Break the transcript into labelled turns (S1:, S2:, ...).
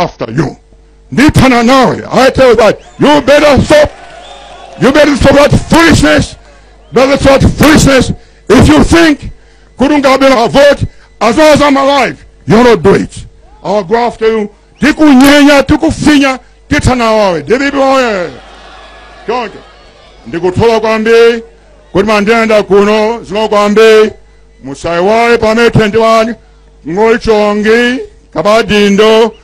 S1: after you. Nipananari. I tell you that you better stop. You better stop that foolishness. Better stop foolishness. If you think Kurungabela vote as long as I'm alive, you'll not do it. I'll go after you. Tikunyenya, tikufinya, tithana Debi Debibi wawe. Chonke. tolo kwambi kuti mandenda kuno zinokwambi musayiwale pamene 21 ng'olichongi kabadindo